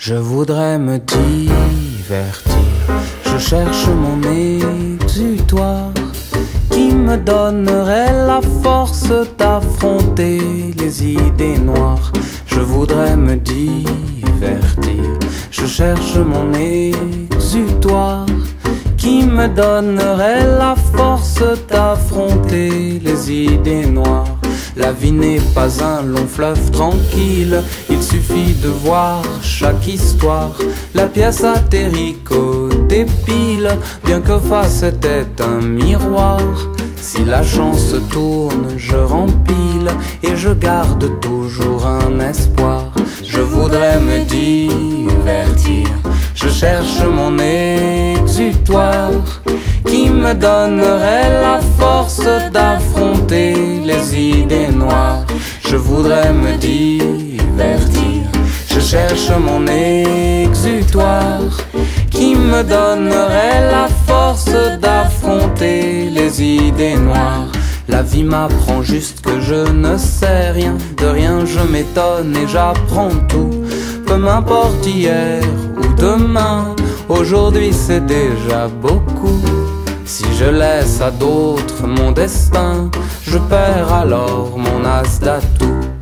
Je voudrais me divertir, je cherche mon exutoire qui me donnerait la force d'affronter les idées noires. Je voudrais me divertir, je cherche mon exutoire qui me donnerait la force d'affronter les idées noires. La vie n'est pas un long fleuve tranquille, il suffit de voir chaque histoire. La pièce atterrit côté pile, bien que face était un miroir. Si la chance tourne, je rempile et je garde toujours un espoir. Je voudrais me divertir, je cherche mon exutoire qui me donnerait la force d'affronter. Je voudrais me divertir, je cherche mon exutoire qui me donnerait la force d'affronter les idées noires. La vie m'apprend juste que je ne sais rien, de rien je m'étonne et j'apprends tout. Peu m'importe hier ou demain, aujourd'hui c'est déjà beaucoup. Si je laisse à d'autres mon destin, je perds alors mon as d'atout.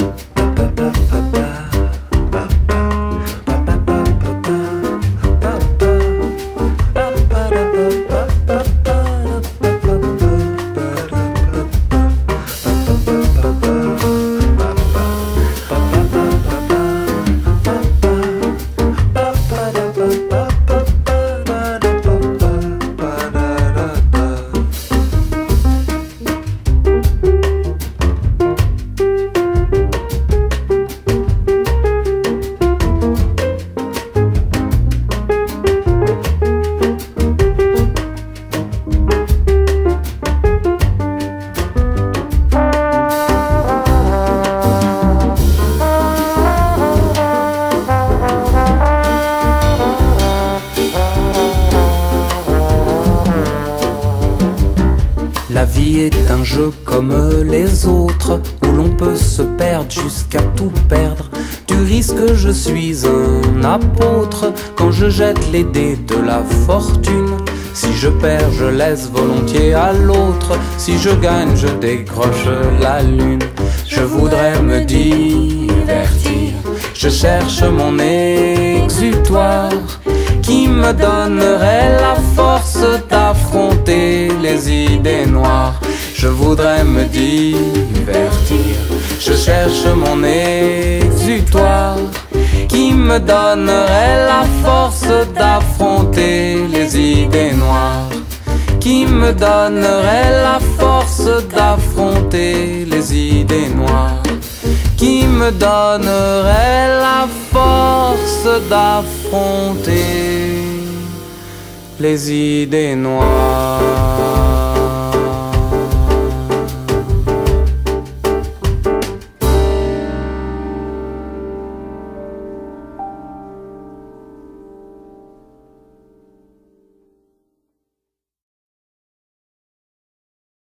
Vie est un jeu comme les autres où l'on peut se perdre jusqu'à tout perdre. Du risque, je suis un apôtre quand je jette les dés de la fortune. Si je perds, je laisse volontiers à l'autre. Si je gagne, je décroche la lune. Je voudrais me divertir. Je cherche mon exutoire qui me donnerait la force noires. Je voudrais me divertir, je cherche mon exutoire qui me donnerait la force d'affronter les idées noires. Qui me donnerait la force d'affronter les idées noires qui me donnerait la force d'affronter les idées noires.